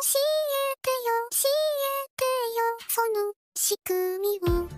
教えてよ教えてよ。その仕組みを